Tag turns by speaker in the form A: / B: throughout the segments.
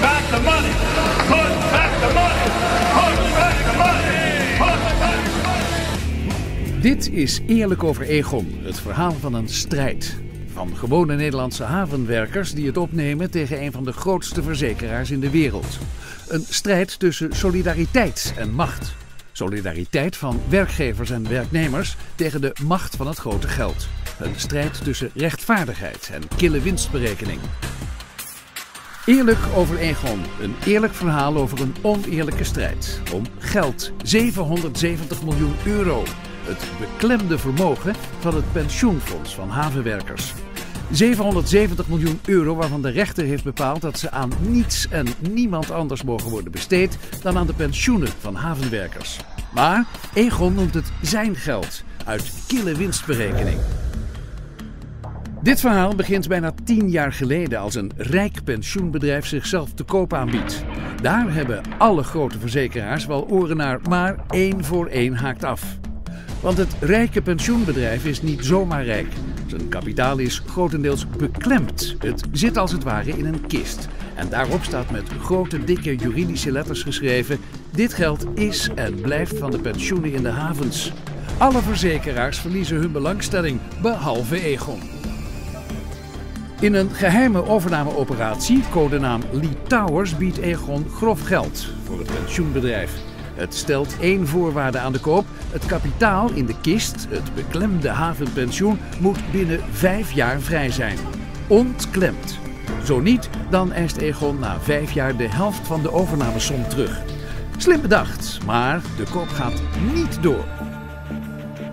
A: back the money, put back the money, put back the money, put back the money.
B: Dit is Eerlijk over Egon, het verhaal van een strijd. Van gewone Nederlandse havenwerkers die het opnemen tegen een van de grootste verzekeraars in de wereld. Een strijd tussen solidariteit en macht. Solidariteit van werkgevers en werknemers tegen de macht van het grote geld. Een strijd tussen rechtvaardigheid en kille winstberekening. Eerlijk over Egon. Een eerlijk verhaal over een oneerlijke strijd. Om geld. 770 miljoen euro. Het beklemde vermogen van het pensioenfonds van havenwerkers. 770 miljoen euro waarvan de rechter heeft bepaald dat ze aan niets en niemand anders mogen worden besteed dan aan de pensioenen van havenwerkers. Maar Egon noemt het zijn geld uit kille winstberekening. Dit verhaal begint bijna tien jaar geleden als een rijk pensioenbedrijf zichzelf te koop aanbiedt. Daar hebben alle grote verzekeraars wel oren naar, maar één voor één haakt af. Want het rijke pensioenbedrijf is niet zomaar rijk. Zijn kapitaal is grotendeels beklemd. Het zit als het ware in een kist. En daarop staat met grote dikke juridische letters geschreven: dit geld is en blijft van de pensioenen in de havens. Alle verzekeraars verliezen hun belangstelling, behalve Egon. In een geheime overnameoperatie, codenaam Lee Towers, biedt Egon grof geld voor het pensioenbedrijf. Het stelt één voorwaarde aan de koop. Het kapitaal in de kist, het beklemde havenpensioen, moet binnen vijf jaar vrij zijn. Ontklemd. Zo niet, dan eist Egon na vijf jaar de helft van de overnamesom terug. Slim bedacht, maar de koop gaat niet door.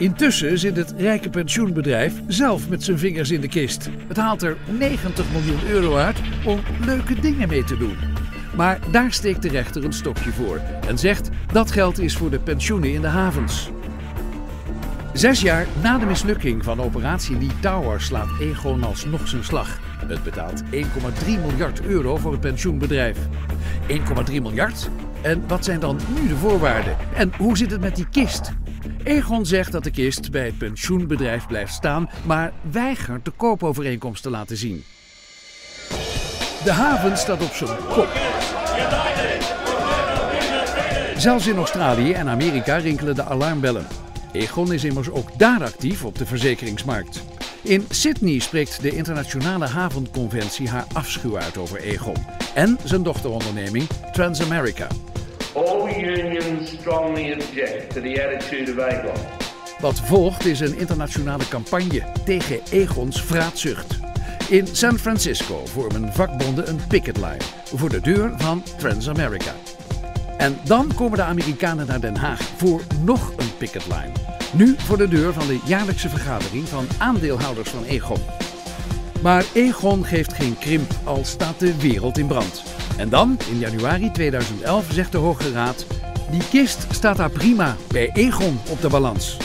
B: Intussen zit het rijke pensioenbedrijf zelf met zijn vingers in de kist. Het haalt er 90 miljoen euro uit om leuke dingen mee te doen. Maar daar steekt de rechter een stokje voor en zegt dat geld is voor de pensioenen in de havens. Zes jaar na de mislukking van operatie Lee Tower slaat Egon alsnog zijn slag. Het betaalt 1,3 miljard euro voor het pensioenbedrijf. 1,3 miljard? En wat zijn dan nu de voorwaarden? En hoe zit het met die kist? Egon zegt dat de kist bij het pensioenbedrijf blijft staan, maar weigert de koopovereenkomst te laten zien. De haven staat op zijn kop. Zelfs in Australië en Amerika rinkelen de alarmbellen. Egon is immers ook daar actief op de verzekeringsmarkt. In Sydney spreekt de internationale havenconventie haar afschuw uit over Egon en zijn dochteronderneming Transamerica.
A: All unions strongly object to the attitude of Aegon.
B: Wat volgt is een internationale campagne tegen Egons vraatzucht. In San Francisco vormen vakbonden een picketline voor de deur van Transamerica. En dan komen de Amerikanen naar Den Haag voor nog een picketline. Nu voor de deur van de jaarlijkse vergadering van aandeelhouders van Egon. Maar Egon geeft geen krimp, al staat de wereld in brand. En dan, in januari 2011, zegt de Hoge Raad: die kist staat daar prima bij Egon op de balans.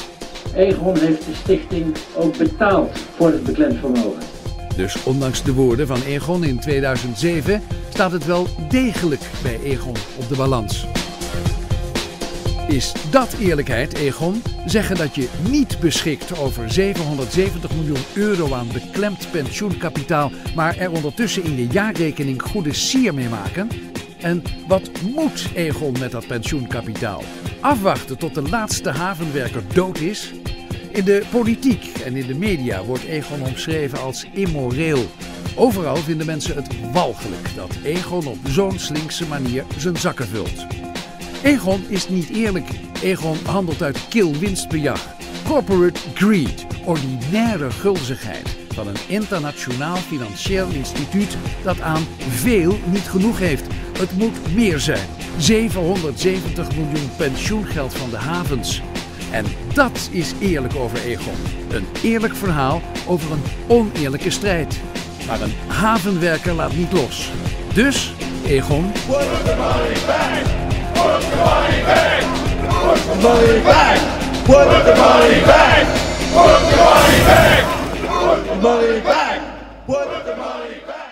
C: Egon heeft de stichting ook betaald voor het beklemd vermogen.
B: Dus ondanks de woorden van Egon in 2007 staat het wel degelijk bij Egon op de balans. Is dat eerlijkheid, Egon? Zeggen dat je niet beschikt over 770 miljoen euro aan beklemd pensioenkapitaal, maar er ondertussen in je jaarrekening goede sier mee maken? En wat moet Egon met dat pensioenkapitaal? Afwachten tot de laatste havenwerker dood is? In de politiek en in de media wordt Egon omschreven als immoreel. Overal vinden mensen het walgelijk dat Egon op zo'n slinkse manier zijn zakken vult. Egon is niet eerlijk. Egon handelt uit kil winstbejag. Corporate greed, ordinaire gulzigheid van een internationaal financieel instituut dat aan veel niet genoeg heeft. Het moet meer zijn. 770 miljoen pensioengeld van de havens. En dat is eerlijk over Egon. Een eerlijk verhaal over een oneerlijke strijd. Maar een havenwerker laat niet los. Dus, Egon.
D: Money back! Put the money back! Put the money back! Put the money back! Put the money